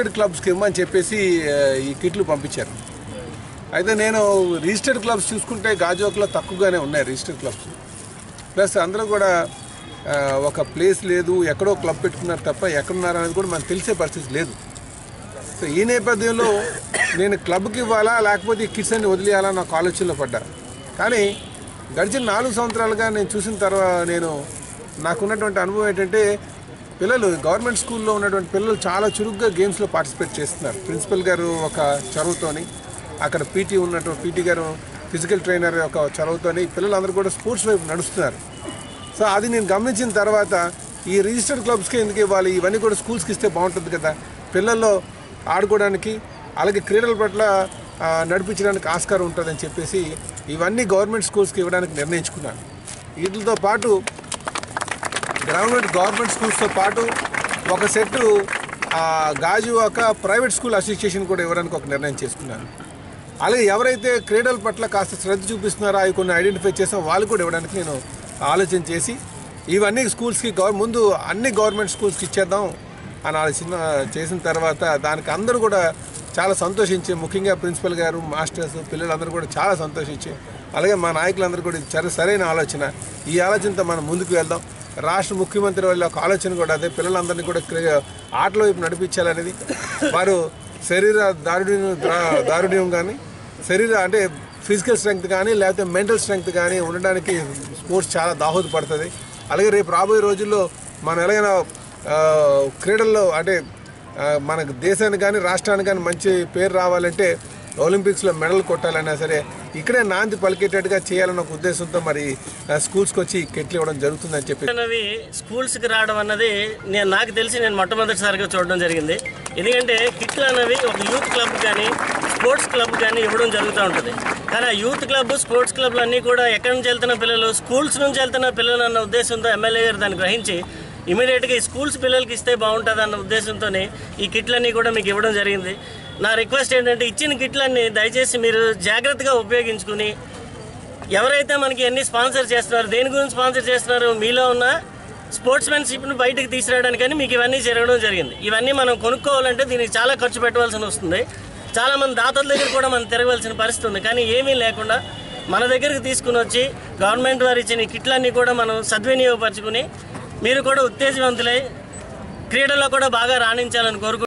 Registered క్లబ్స్కి ఇవ్వమని చెప్పేసి ఈ కిట్లు పంపించారు. అయితే నేను రిజిస్టర్డ్ క్లబ్స్ చూసుకుంటే గాజువాకలో తక్కువగానే ఉన్నాయి రిజిస్టర్డ్ క్లబ్స్. ప్లస్ అందరూ కూడా ఒక ప్లేస్ లేదు ఎక్కడో క్లబ్ పెట్టుకున్నారు తప్ప ఎక్కడున్నారు అనేది కూడా మనకు తెలిసే పరిస్థితి లేదు. సో ఈ నేపథ్యంలో నేను క్లబ్కి ఇవ్వాలా లేకపోతే ఈ కిట్స్ అన్ని వదిలేయాలా నాకు ఆలోచనలో పడ్డా. కానీ గడిచిన నాలుగు సంవత్సరాలుగా నేను చూసిన తర్వాత నేను నాకున్నటువంటి అనుభవం ఏంటంటే పిల్లలు గవర్నమెంట్ స్కూల్లో ఉన్నటువంటి పిల్లలు చాలా చురుగ్గా గేమ్స్లో పార్టిసిపేట్ చేస్తున్నారు. ప్రిన్సిపల్ గారు ఒక చొరవతోని అక్కడ పీటీ ఉన్నటువంటి పీటీ గారు ఫిజికల్ ట్రైనర్ యొక్క చొరవతోని పిల్లలందరూ కూడా స్పోర్ట్స్ వైపు నడుస్తున్నారు. సో అది నేను గమనించిన తర్వాత ఈ రిజిస్టర్డ్ క్లబ్స్కి ఎందుకు ఇవ్వాలి? ఇవన్నీ కూడా స్కూల్స్కి ఇస్తే బాగుంటుంది కదా. పిల్లల్లో ఆడుకోవడానికి అలాగే క్రీడల పట్ల నడిపించడానికి ఆస్కారం ఉంటుందని చెప్పేసి ఇవన్నీ గవర్నమెంట్ స్కూల్స్కి ఇవ్వడానికి నిర్ణయించుకున్నాను. వీటితో పాటు గ్రౌండ్ గవర్నమెంట్ స్కూల్స్తో పాటు ఒక సెట్ గాజు ఒక ప్రైవేట్ స్కూల్ అసోసియేషన్ కూడా ఇవ్వడానికి ఒక నిర్ణయం చేసుకున్నాను అలాగే ఎవరైతే క్రీడల పట్ల కాస్త శ్రద్ధ చూపిస్తున్నారో అవి కొన్ని ఐడెంటిఫై చేసాం వాళ్ళు కూడా ఇవ్వడానికి నేను ఆలోచన చేసి ఇవన్నీ స్కూల్స్కి గవర్ ముందు అన్ని గవర్నమెంట్ స్కూల్స్కి ఇచ్చేద్దాం అని ఆలోచన చేసిన తర్వాత దానికి అందరూ కూడా చాలా సంతోషించి ముఖ్యంగా ప్రిన్సిపల్ గారు మాస్టర్స్ పిల్లలందరూ కూడా చాలా సంతోషించి అలాగే మా నాయకులందరూ కూడా సరైన ఆలోచన. ఈ ఆలోచనతో మనం ముందుకు వెళ్దాం. రాష్ట్ర ముఖ్యమంత్రి వాళ్ళ ఒక ఆలోచన కూడా అదే. పిల్లలందరినీ కూడా ఆటల వైపు నడిపించాలనేది. వారు శరీర దారుణ్యం దారుణ్యం కానీ శరీర అంటే ఫిజికల్ స్ట్రెంగ్త్ కానీ లేకపోతే మెంటల్ స్ట్రెంగ్త్ కానీ ఉండడానికి స్పోర్ట్స్ చాలా దాహోదపడుతుంది. అలాగే రేపు రాబోయే రోజుల్లో మనం ఎలాగైనా క్రీడల్లో అంటే మన దేశానికి కానీ రాష్ట్రానికి కానీ మంచి పేరు రావాలంటే ఒలింపిక్స్లో మెడల్ కొట్టాలన్నా సరే ఇక్కడే నాంది పలికేటట్టుగా చేయాలన్న ఒక ఉద్దేశంతో మరి స్కూల్స్కి వచ్చి కెట్లు ఇవ్వడం జరుగుతుందని చెప్పి. అనేవి స్కూల్స్కి రావడం అన్నది నేను నాకు తెలిసి నేను మొట్టమొదటిసారిగా చూడడం జరిగింది. ఎందుకంటే కిట్లు అనేవి ఒక యూత్ క్లబ్ కానీ స్పోర్ట్స్ క్లబ్ కానీ ఇవ్వడం జరుగుతూ ఉంటుంది. కానీ ఆ యూత్ క్లబ్ స్పోర్ట్స్ క్లబ్లు అన్నీ కూడా ఎక్కడి నుంచి వెళ్తున్న పిల్లలు స్కూల్స్ నుంచి వెళ్తున్న పిల్లలు అన్న ఉద్దేశంతో ఎమ్మెల్యే గారు దాన్ని గ్రహించి ఇమీడియట్గా ఈ స్కూల్స్ పిల్లలకి ఇస్తే బాగుంటుంది అన్న ఉద్దేశంతోనే ఈ కిట్లన్నీ కూడా మీకు ఇవ్వడం జరిగింది. నా రిక్వెస్ట్ ఏంటంటే ఇచ్చిన కిట్లన్నీ దయచేసి మీరు జాగ్రత్తగా ఉపయోగించుకుని ఎవరైతే మనకి ఎన్ని స్పాన్సర్ చేస్తున్నారు దేని గురించి స్పాన్సర్ చేస్తున్నారు మీలో ఉన్న స్పోర్ట్స్మెన్షిప్ను బయటకు తీసుకురావడానికని మీకు ఇవన్నీ జరగడం జరిగింది. ఇవన్నీ మనం కొనుక్కోవాలంటే దీనికి చాలా ఖర్చు పెట్టవలసి వస్తుంది. చాలామంది దాతల దగ్గర కూడా మనం తిరగవలసిన పరిస్థితి ఉంది. కానీ ఏమీ లేకుండా మన దగ్గరికి తీసుకుని వచ్చి గవర్నమెంట్ వారు ఇచ్చిన కిట్లన్నీ కూడా మనం సద్వినియోగపరచుకుని మీరు కూడా ఉత్తేజవంతులై క్రీడల్లో కూడా బాగా రాణించాలని కోరుకుంటున్నాను